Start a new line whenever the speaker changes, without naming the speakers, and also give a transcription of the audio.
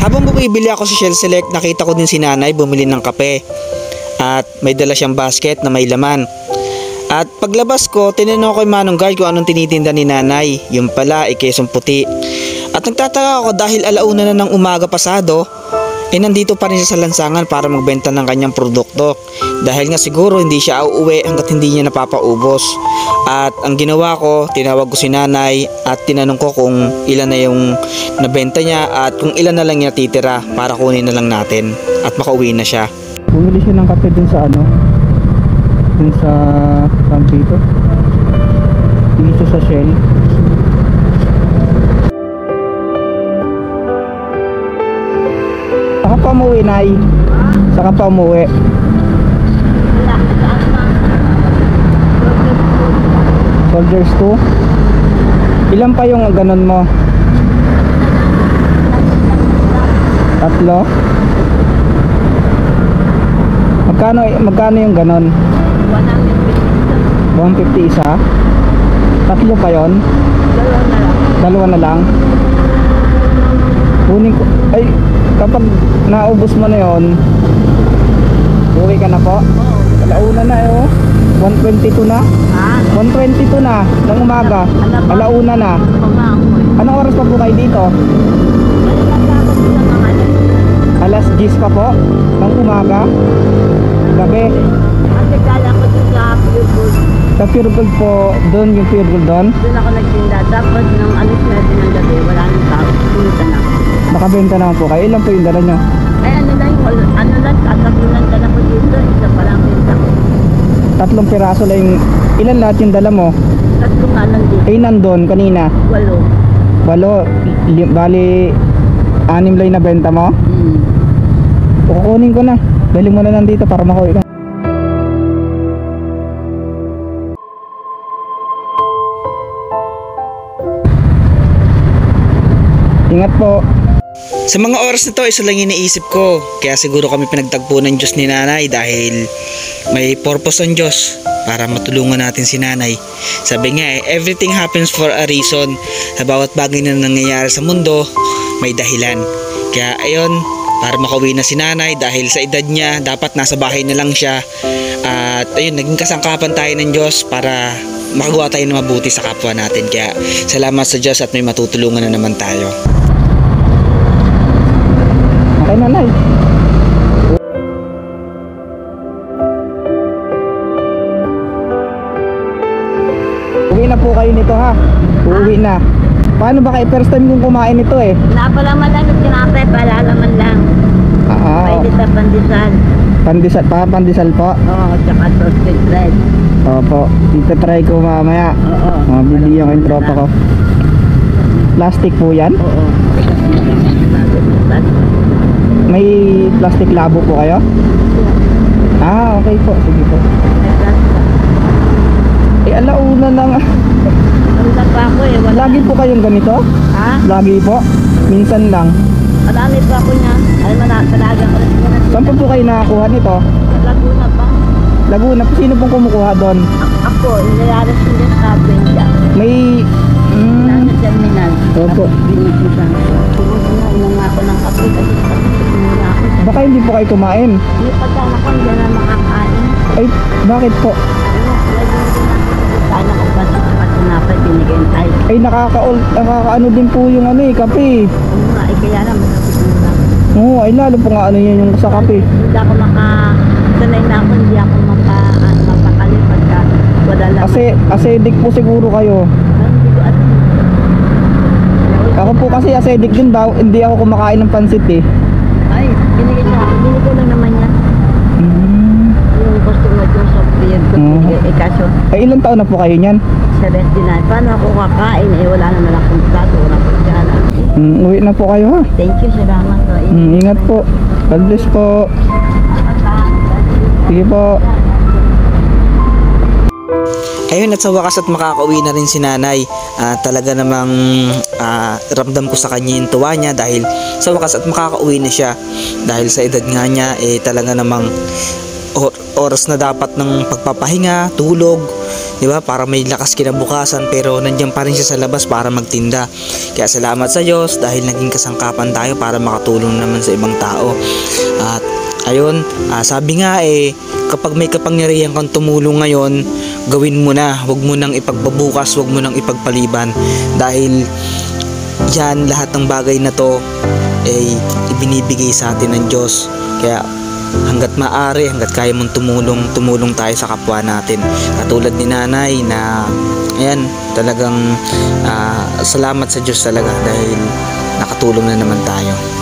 Habang bumibili ako sa Shell Select, nakita ko din si nanay bumili ng kape. At may dala siyang basket na may laman. At paglabas ko, tinanong ko kay Manong Guard kung anong tinitinda ni nanay. Yung pala, ay kesong puti. At nagtataka ako dahil alauna na ng umaga pasado, eh nandito pa rin siya sa lansangan para magbenta ng kanyang produkto. Dahil nga siguro hindi siya auuwi hanggat hindi niya napapaubos. At ang ginawa ko, tinawag ko si nanay at tinanong ko kung ilan na yung nabenta niya at kung ilan na lang niya titira para kunin na lang natin at makauwi na siya. Bumili siya ng kape dun sa ano, dun sa tawag dito, dito sa Shell. Saka pa umuwi, Nay. Saka pa umuwi. Soldiers 2. Ilan pa yung ganon mo? Tatlo? Magkano, magkano yung ganon? 150 isa? Tatlo pa yon? Dalawa na lang? Kunin ko, ay, kapag naubos mo na yon, uwi ka na po? Alauna na eh, oh. 122 na? 122 na, ng umaga. Alauna na. Anong oras pa po kayo dito? Alas 10 pa po, ng umaga. Gabi. Sa Pure Gold po, doon yung Pure Gold doon.
Doon ako nagtinda. Tapos nung alis natin ng gabi, wala nang tao. Pumunta na.
Nakabenta naman po kayo. Ilan po yung dala nyo?
Ay ano lang, ano lang, tatatunan ka na po dito. Isa pa lang pinta ko.
Tatlong piraso lang yung... Ilan lahat yung dala mo?
Tatlo nga dito.
Eh, nandun kanina.
Walo.
Walo. Li, bali, anim lang yung nabenta mo?
Hmm.
Kukunin ko na. Dali mo na lang dito para makuha ka. Ingat po. Sa mga oras na to, isa lang iniisip ko. Kaya siguro kami pinagtagpo ng Diyos ni nanay dahil may purpose ang Diyos para matulungan natin si nanay. Sabi nga eh, everything happens for a reason. Sa bawat bagay na nangyayari sa mundo, may dahilan. Kaya ayun, para makauwi na si nanay dahil sa edad niya, dapat nasa bahay na lang siya. At ayun, naging kasangkapan tayo ng Diyos para makagawa tayo ng mabuti sa kapwa natin. Kaya salamat sa Diyos at may matutulungan na naman tayo. Okay, nanay. Uwi na po kayo nito ha. Uuwi na. Paano ba kayo? First time kong kumain nito eh.
Napalaman lang yung tinapay, palalaman lang.
Ah,
Pwede sa pandesal.
pandesal, pa, pandesal po.
Oo, tsaka toasted bread.
Opo, dito try ko mamaya.
Oo.
Mga bibigyan ko yung tropa ko. Plastic po yan?
Oo.
May plastic labo po kayo? Ah, okay po. Sige po. Eh, alauna lang.
Wala pa ako eh. Wala.
Lagi po kayong ganito?
Ha?
Lagi po? Minsan lang.
Marami pa ako niyan. Ay, talaga ko.
Saan po po kayo nakakuha nito?
Laguna pa.
Laguna. Sino pong kumukuha doon?
Ako, nilayaras ko din sa Benda.
May... Mm,
Nasa terminal.
Opo.
Tapos ako ng kape kasi muna ako.
baka hindi po kayo kumain.
Hindi pa sana ko, hindi na makakain.
Ay, bakit po?
Sana ko pa sa patunapay binigyan tayo.
Ay, nakaka nakakaano din po yung ano eh, kape.
Ano nga, eh, kaya lang, masakit lang.
Oo, ay lalo po nga ano yan yung sa kape.
Hindi ako maka... Sanay na ako, hindi ako maka... Ano, mapakali pagka wala lang.
Kasi acidic po siguro kayo.
Hindi ko alam.
Ako po kasi acidic din ba? Hindi ako kumakain ng pansit eh.
Ay, binigyan niya. Binigyan lang naman niya.
Mm.
Yung customer ko sa client ko.
Mhm.
Eh, eh, kaso,
Ay, ilang taon na po kayo niyan?
79. Paano ako kakain? Eh, wala naman akong plato. Wala akong gana.
Mm, uwi na po kayo ha.
Thank you, salamat. So,
Mm, ingat po. God bless po. Sige po. Ayun at sa wakas at makakauwi na rin si nanay. Ah, talaga namang ah, ramdam ko sa kanya yung tuwa niya dahil sa wakas at makakauwi na siya. Dahil sa edad nga niya eh talaga namang or- oras na dapat ng pagpapahinga, tulog, 'di ba? Para may lakas kinabukasan pero nandiyan pa rin siya sa labas para magtinda. Kaya salamat sa Diyos dahil naging kasangkapan tayo para makatulong naman sa ibang tao. At ayun, ah, sabi nga eh kapag may kapangyarihan kang tumulong ngayon, gawin mo na. Huwag mo nang ipagbabukas, huwag mo nang ipagpaliban dahil yan lahat ng bagay na to ay ibinibigay sa atin ng Diyos. Kaya hanggat maaari, hanggat kaya mong tumulong, tumulong tayo sa kapwa natin. Katulad ni nanay na, ayan, talagang ah, salamat sa Diyos talaga dahil nakatulong na naman tayo.